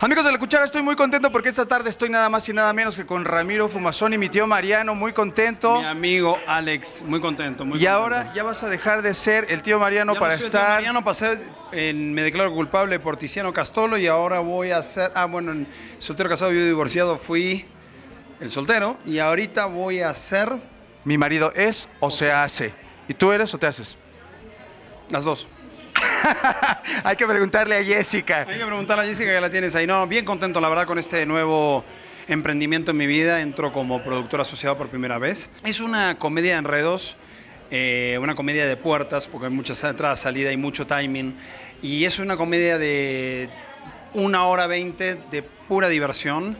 Amigos de la cuchara, estoy muy contento porque esta tarde estoy nada más y nada menos que con Ramiro Fumazón y mi tío Mariano, muy contento. Mi amigo Alex, muy contento. Muy y ahora ya vas a dejar de ser el tío Mariano Ya para el tío estar. Mariano pasé, en- me declaro culpable por Tiziano Castolo y ahora voy a ser. Ah, bueno, en soltero casado viudo divorciado fui el soltero y ahorita voy a ser Mi marido es o se hace. ¿Y tú eres o te haces? las dos. Hay que preguntarle a Jessica. Hay que preguntarle a Jessica que la tienes ahí. No, bien contento, la verdad, con este nuevo emprendimiento en mi vida. Entro como productor asociado por primera vez. Es una comedia de enredos, eh, una comedia de puertas, porque hay muchas entradas, salida y mucho timing. Y es una comedia de una hora veinte de pura diversión,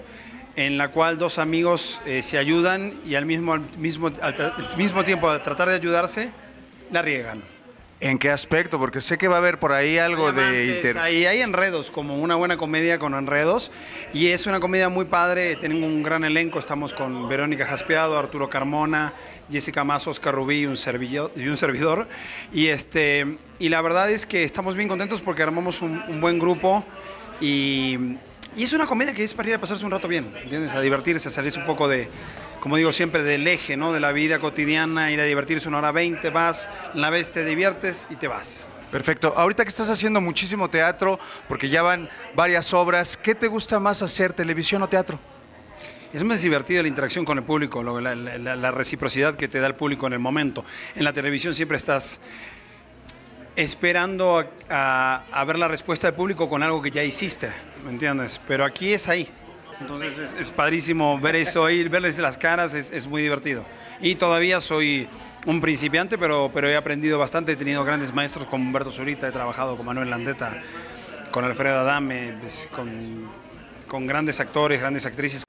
en la cual dos amigos eh, se ayudan y al mismo, al mismo, al mismo tiempo de tratar de ayudarse, la riegan. ¿En qué aspecto? Porque sé que va a haber por ahí algo de inter... Hay, hay enredos, como una buena comedia con enredos. Y es una comedia muy padre. Tengo un gran elenco. Estamos con Verónica Jaspeado, Arturo Carmona, Jessica Más, Oscar Rubí y un, servillo- y un servidor. Y, este, y la verdad es que estamos bien contentos porque armamos un, un buen grupo. Y, y es una comedia que es para ir a pasarse un rato bien, ¿entiendes? A divertirse, a salirse un poco de, como digo siempre, del eje, ¿no? De la vida cotidiana, ir a divertirse una hora veinte, vas, la ves, te diviertes y te vas. Perfecto. Ahorita que estás haciendo muchísimo teatro, porque ya van varias obras, ¿qué te gusta más hacer, televisión o teatro? Es más divertido la interacción con el público, la, la- la reciprocidad que te da el público en el momento. En la televisión siempre estás esperando a, a- a ver la respuesta del público con algo que ya hiciste, ¿me entiendes? Pero aquí es ahí. Entonces es, es padrísimo ver eso, ir, verles las caras, es, es muy divertido. Y todavía soy un principiante, pero, pero he aprendido bastante, he tenido grandes maestros como Humberto Zurita, he trabajado con Manuel Landeta, con Alfredo Adame, pues, con, con grandes actores, grandes actrices.